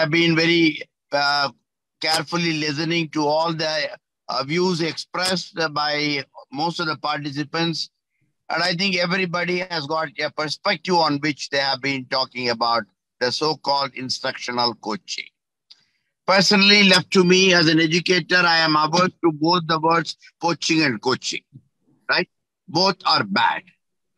have been very uh, carefully listening to all the uh, views expressed by most of the participants. And I think everybody has got a perspective on which they have been talking about the so-called instructional coaching. Personally, left to me as an educator, I am averse to both the words coaching and coaching, right? Both are bad,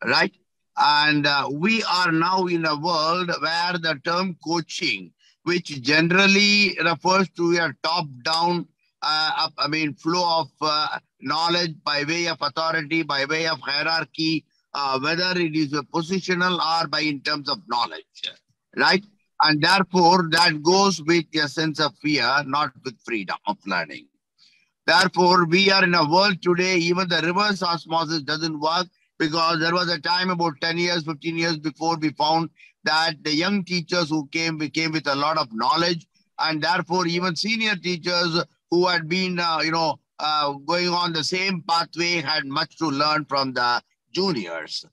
right? And uh, we are now in a world where the term coaching, which generally refers to a top-down, uh, I mean, flow of uh, knowledge by way of authority, by way of hierarchy, uh, whether it is a positional or by in terms of knowledge, right? And therefore, that goes with a sense of fear, not with freedom of learning. Therefore, we are in a world today, even the reverse osmosis doesn't work because there was a time about 10 years, 15 years before we found that the young teachers who came, we came with a lot of knowledge. And therefore, even senior teachers who had been, uh, you know, uh, going on the same pathway had much to learn from the juniors.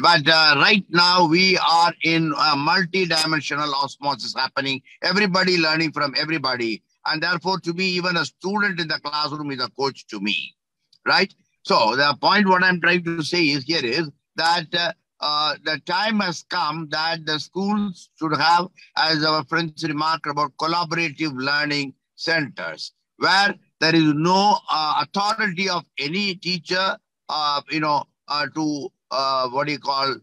But uh, right now we are in a multi-dimensional osmosis happening. Everybody learning from everybody. And therefore, to me, even a student in the classroom is a coach to me, right? So the point what I'm trying to say is here is that uh, uh, the time has come that the schools should have, as our friends remarked about collaborative learning centers, where there is no uh, authority of any teacher, uh, you know, uh, to uh, what do you call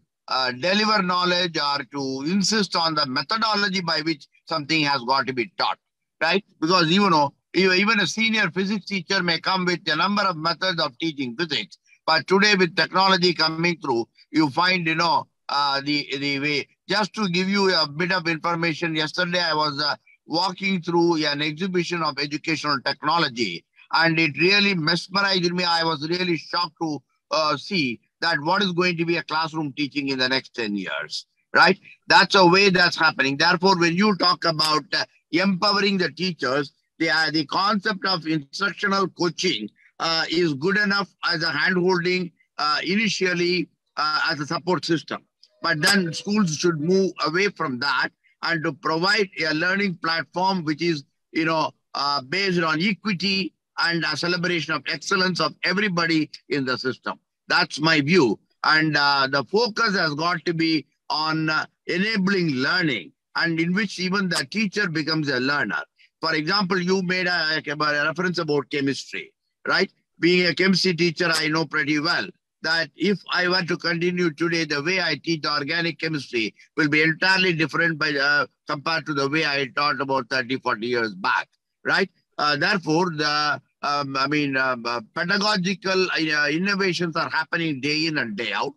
deliver knowledge or to insist on the methodology by which something has got to be taught, right? Because you know, even a senior physics teacher may come with a number of methods of teaching physics, but today with technology coming through, you find you know uh, the the way. Just to give you a bit of information, yesterday I was uh, walking through an exhibition of educational technology, and it really mesmerized me. I was really shocked to uh, see that what is going to be a classroom teaching in the next 10 years, right? That's a way that's happening. Therefore, when you talk about uh, empowering the teachers, the, uh, the concept of instructional coaching uh, is good enough as a hand-holding uh, initially uh, as a support system. But then schools should move away from that and to provide a learning platform which is, you know, uh, based on equity and a celebration of excellence of everybody in the system. That's my view. And uh, the focus has got to be on enabling learning and in which even the teacher becomes a learner. For example, you made a, a reference about chemistry, right? Being a chemistry teacher, I know pretty well that if I were to continue today, the way I teach organic chemistry will be entirely different by uh, compared to the way I taught about 30, 40 years back, right? Uh, therefore, the um, I mean, um, uh, pedagogical uh, innovations are happening day in and day out.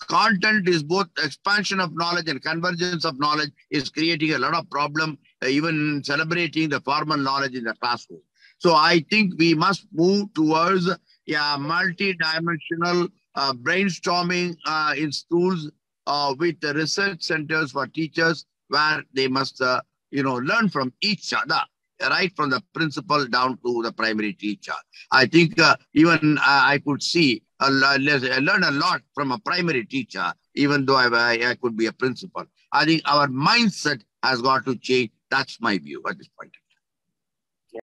Content is both expansion of knowledge and convergence of knowledge is creating a lot of problem, even celebrating the formal knowledge in the classroom. So I think we must move towards yeah, multi-dimensional uh, brainstorming uh, in schools uh, with the research centers for teachers where they must, you know, learn from each other right from the principal down to the primary teacher. I think uh, even uh, I could see, uh, learn a lot from a primary teacher, even though I, I could be a principal. I think our mindset has got to change. That's my view at this point.